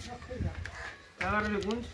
काय करायला गुंज